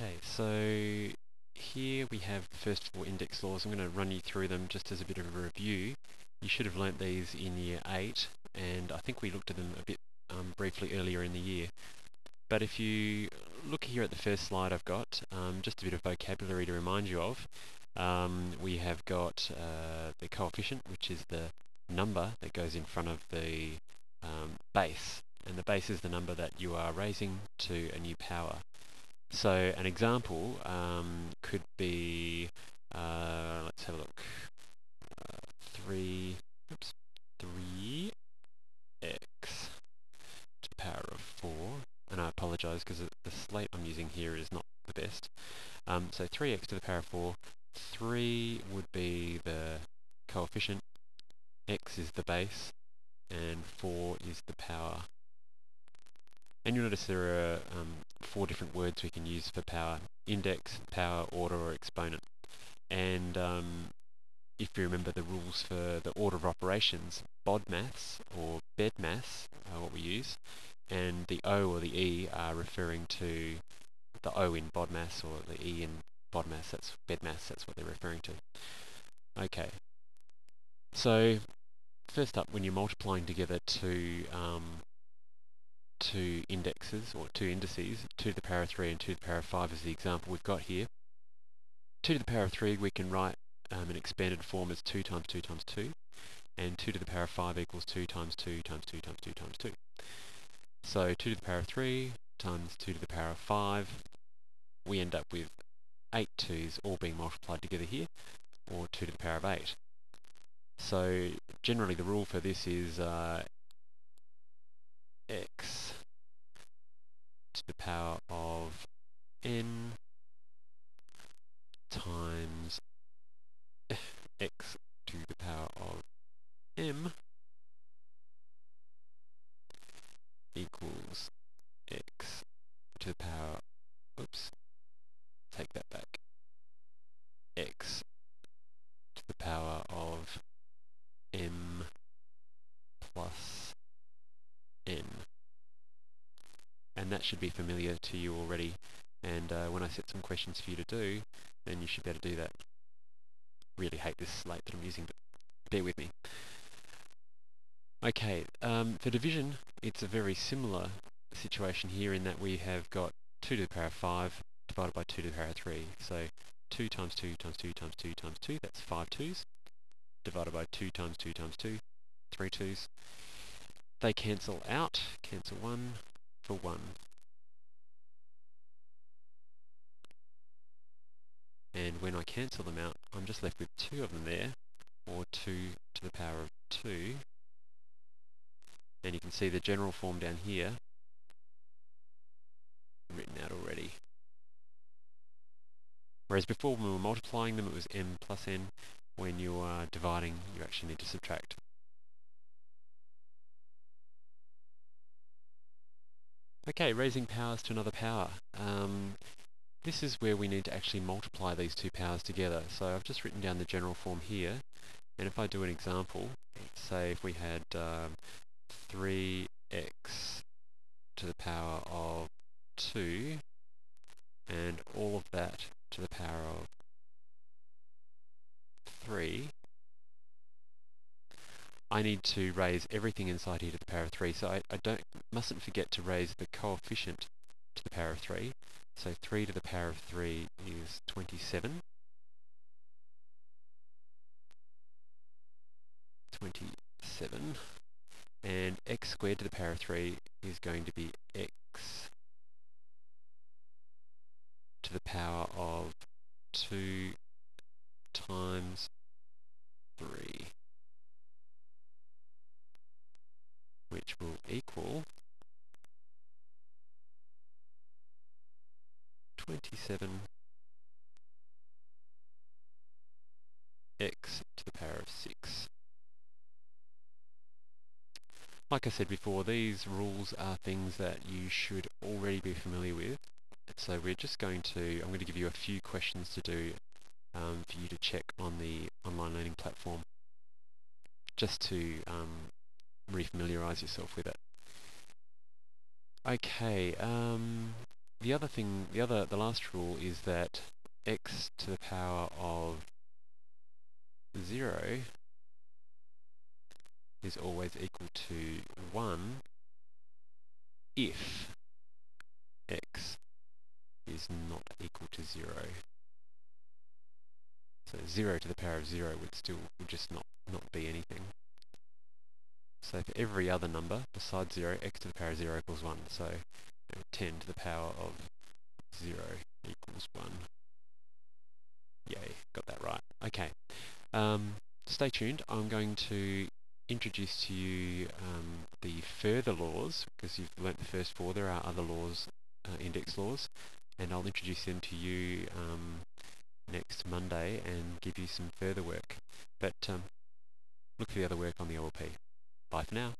Okay, so here we have the first four index laws. I'm going to run you through them just as a bit of a review. You should have learnt these in year 8 and I think we looked at them a bit um, briefly earlier in the year. But if you look here at the first slide I've got, um, just a bit of vocabulary to remind you of. Um, we have got uh, the coefficient, which is the number that goes in front of the um, base. And the base is the number that you are raising to a new power. So an example um, could be, uh, let's have a look, uh, 3, oops, 3x to the power of 4, and I apologise because the slate I'm using here is not the best. Um, so 3x to the power of 4, 3 would be the coefficient, x is the base, and 4 is the power. And you'll notice there are um, four different words we can use for power. Index, power, order, or exponent. And um, if you remember the rules for the order of operations, BODMAS or BEDMAS are what we use, and the O or the E are referring to the O in BODMAS or the E in BODMAS, that's BEDMAS, that's what they're referring to. Okay, so first up when you're multiplying together two um, two indexes or two indices, 2 to the power of 3 and 2 to the power of 5 is the example we've got here. 2 to the power of 3 we can write um, an expanded form as 2 times 2 times 2 and 2 to the power of 5 equals 2 times 2 times 2 times 2 times 2. So 2 to the power of 3 times 2 to the power of 5 we end up with 8 2's all being multiplied together here or 2 to the power of 8. So generally the rule for this is uh, x to the power of n times x to the power of m equals x to the power, oops, take that back, x to the power of m plus n. And that should be familiar to you already. And uh, when I set some questions for you to do, then you should be able to do that. Really hate this slate that I'm using, but bear with me. Okay, um, for division, it's a very similar situation here in that we have got 2 to the power of 5 divided by 2 to the power of 3. So 2 times 2 times 2 times 2 times 2, that's 5 2's, divided by 2 times 2 times 2, 3 2's. They cancel out, cancel 1 for 1. And when I cancel them out, I'm just left with two of them there, or 2 to the power of 2. And you can see the general form down here, written out already. Whereas before when we were multiplying them it was m plus n, when you are dividing you actually need to subtract. Okay, raising powers to another power. Um, this is where we need to actually multiply these two powers together. So I've just written down the general form here, and if I do an example, let's say if we had um, 3x to the power of 2, and all of that to the power of 3, I need to raise everything inside here to the power of 3. So I, I don't mustn't forget to raise the coefficient to the power of 3. So 3 to the power of 3 is 27. 27. And x squared to the power of 3 is going to be x to the power of 2 times 3. which will equal 27 x to the power of 6. Like I said before, these rules are things that you should already be familiar with. So we're just going to, I'm going to give you a few questions to do um, for you to check on the online learning platform just to um, refamiliarize yourself with it. Okay, um, the the other thing, the other, the last rule is that x to the power of 0 is always equal to 1 if x is not equal to 0. So 0 to the power of 0 would still would just not, not be anything. So for every other number besides 0, x to the power of 0 equals 1. So you know, 10 to the power of 0 equals 1. Yay, got that right. Okay, um, stay tuned. I'm going to introduce to you um, the further laws, because you've learnt the first four. There are other laws, uh, index laws, and I'll introduce them to you um, next Monday and give you some further work. But um, look for the other work on the OLP. Bye for now.